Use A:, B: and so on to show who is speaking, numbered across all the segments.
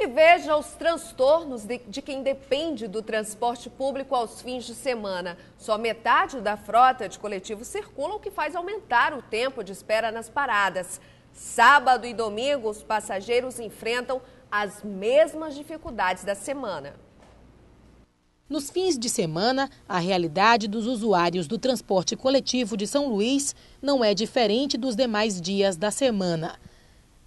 A: E veja os transtornos de, de, quem depende do transporte público aos fins de semana. Só metade da frota de coletivos circula, o que faz aumentar o tempo de espera nas paradas. Sábado e domingo, os passageiros enfrentam as mesmas dificuldades da semana.
B: Nos fins de semana, a realidade dos usuários do transporte coletivo de São Luís não é diferente dos demais dias da semana.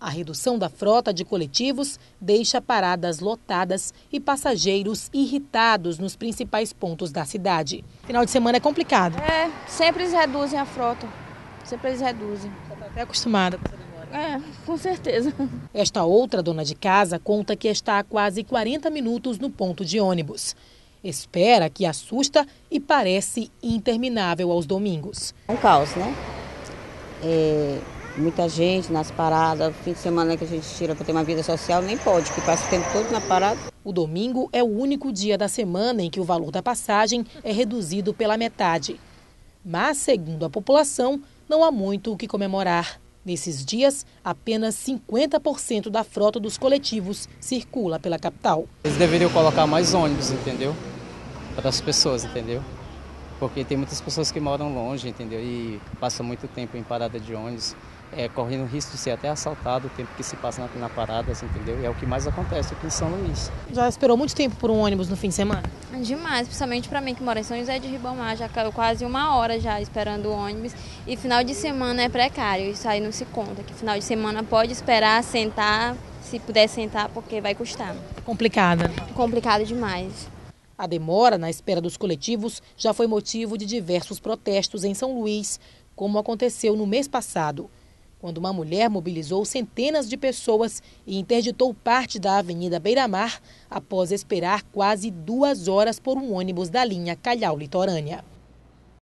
B: A redução da frota de coletivos deixa paradas lotadas e passageiros irritados nos principais pontos da cidade. Final de semana é complicado.
C: É, sempre eles reduzem a frota. Sempre eles reduzem.
B: Você está até acostumada com essa
C: é, com certeza.
B: Esta outra dona de casa conta que está há quase 40 minutos no ponto de ônibus. Espera que assusta e parece interminável aos domingos.
D: É um caos, né? É, muita gente nas paradas, fim de semana que a gente tira para ter uma vida social, nem pode, que passa o tempo todo na parada.
B: O domingo é o único dia da semana em que o valor da passagem é reduzido pela metade. Mas, segundo a população, não há muito o que comemorar. Nesses dias, apenas 50% da frota dos coletivos circula pela capital.
E: Eles deveriam colocar mais ônibus, entendeu? Para as pessoas, entendeu? Porque tem muitas pessoas que moram longe, entendeu? E passam muito tempo em parada de ônibus é, correndo o risco de ser até assaltado o tempo que se passa na, na parada, assim, entendeu? E é o que mais acontece aqui em São Luís.
B: Já esperou muito tempo por um ônibus no fim de semana?
C: Demais, principalmente para mim que mora em São José de Ribamar, já caiu quase uma hora já esperando o ônibus. E final de semana é precário, isso aí não se conta, que final de semana pode esperar, sentar, se puder sentar, porque vai custar.
B: Complicada.
C: Complicado demais.
B: A demora na espera dos coletivos já foi motivo de diversos protestos em São Luís, como aconteceu no mês passado quando uma mulher mobilizou centenas de pessoas e interditou parte da Avenida Beira-Mar após esperar quase duas horas por um ônibus da linha Calhau Litorânea.